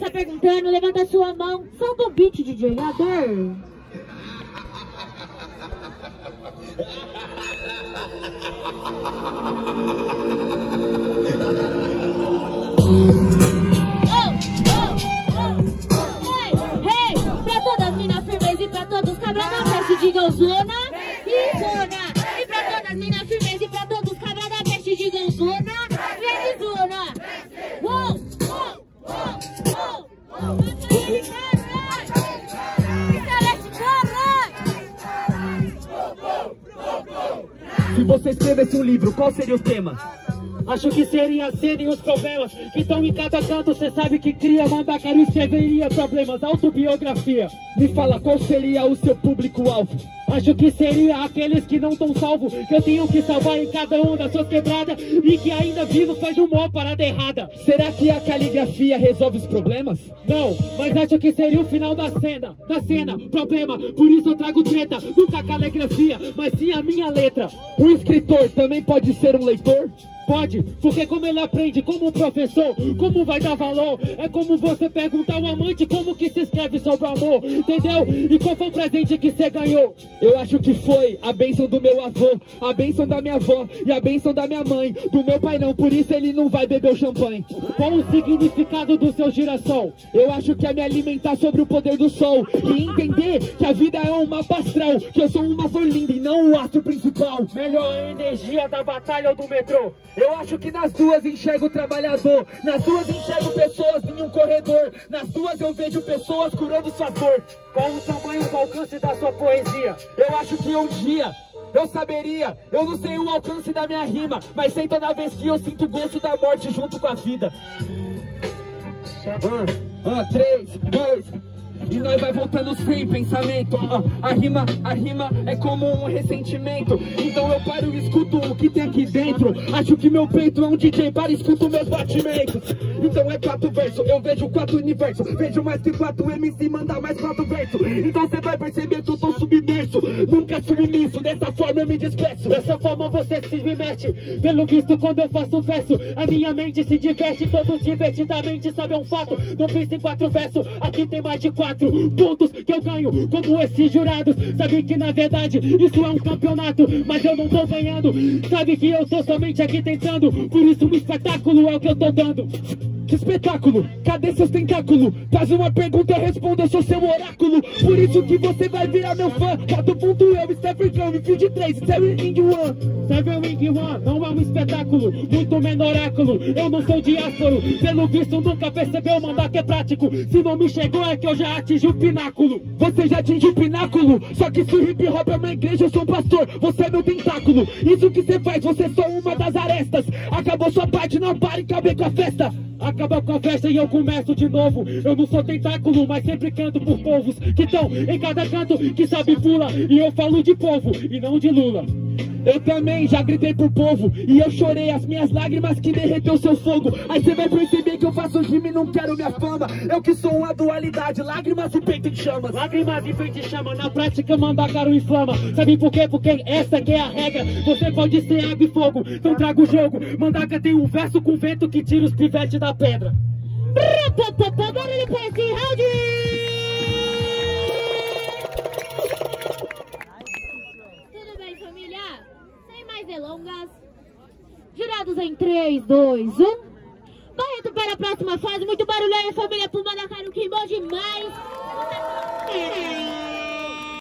Começar perguntando, levanta sua mão. Solta o beat, DJ, adoro. Hey, você escrevesse um livro, qual seria o tema? Acho que seria serem os problemas que estão em cada canto. Cê sabe que cria Mandacaru escreveria problemas. Autobiografia. Me fala qual seria o seu público-alvo. Acho que seria aqueles que não estão salvos. Que eu tenho que salvar em cada uma das suas quebradas. E que ainda vivo faz uma parada errada. Será que a caligrafia resolve os problemas? Não, mas acho que seria o final da cena. Da cena, problema. Por isso eu trago treta. Nunca a caligrafia, mas sim a minha letra. O escritor também pode ser um leitor? Pode, porque como ele aprende como professor, como vai dar valor, é como você perguntar ao amante como que se escreve sobre o amor, entendeu? E qual foi o presente que você ganhou? Eu acho que foi a bênção do meu avô, a bênção da minha avó e a bênção da minha mãe. Do meu pai não, por isso ele não vai beber o champanhe. Qual o significado do seu girassol? Eu acho que é me alimentar sobre o poder do sol e entender que a vida é um mapa astral, que eu sou uma flor linda e não o astro principal. Melhor energia da batalha ou do metrô. Eu acho que nas duas enxergo o trabalhador, nas duas enxergo pessoas em um corredor, nas duas eu vejo pessoas curando sua dor. Qual o tamanho do alcance da sua poesia? Eu acho que um dia eu saberia, eu não sei o alcance da minha rima, mas sei toda vez que eu sinto o gosto da morte junto com a vida. Um, um, três, dois, e nós vai voltando sem pensamento. Ah, A rima, a rima é como um ressentimento. Então eu paro e escuto o que tem aqui dentro. Acho que meu peito é um DJ, para escuto meus batimentos. Então é quatro versos, eu vejo quatro universos. Vejo mais que quatro MC, mandar mais quatro versos. Então você vai perceber que eu tô submerso Nunca submisso, dessa forma eu me despeço. Dessa forma você se mete Pelo visto quando eu faço verso A minha mente se diverte, todos divertidamente Sabe um fato, não fiz em quatro versos Aqui tem mais de quatro. Pontos que eu ganho Como esses jurados Sabe que na verdade isso é um campeonato Mas eu não tô ganhando. Sabe que eu tô somente aqui tentando Por isso um espetáculo é o que eu tô dando que espetáculo, cadê seus tentáculos? Faz uma pergunta, eu respondo, eu sou seu oráculo. Por isso que você vai virar meu fã. 4.1, eu, Stephen Fio de 3, Seven Ring One Seven Ring One, não é um espetáculo Muito menor oráculo, eu não sou diásporo Pelo visto nunca percebeu, mandar que é prático. Se não me chegou é que eu já atingi o pináculo. Você já atingiu o pináculo Só que se o hip hop é uma igreja, eu sou um pastor Você é meu tentáculo. Isso que você faz, você é só uma das arestas. Acabou sua parte, não pare, cabe com a festa Acaba com a festa e eu começo de novo. Eu não sou tentáculo, mas sempre canto por povos Que estão em cada canto, que sabe pula. E eu falo de povo e não de Lula eu também já gritei pro povo E eu chorei. As minhas lágrimas que derreteu seu fogo. Aí você vai perceber que eu faço rima e não quero minha fama. Eu que sou uma dualidade, lágrimas e peito em chamas. Lágrimas e peito em chama, na prática mandar caro inflama Sabe por quê? Porque essa que é a regra. Você pode ser água e fogo, então traga o jogo. Mandaca tem um verso com vento que tira os pivetes da pedra. Barulho pra esse round! Em 3, 2, 1. Barreto para a próxima fase. Muito barulho aí, família. Puma da Caru, que bom demais.